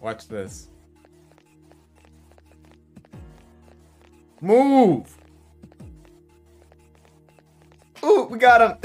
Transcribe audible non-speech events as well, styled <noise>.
Watch this. Move! Ooh, we got him. <laughs>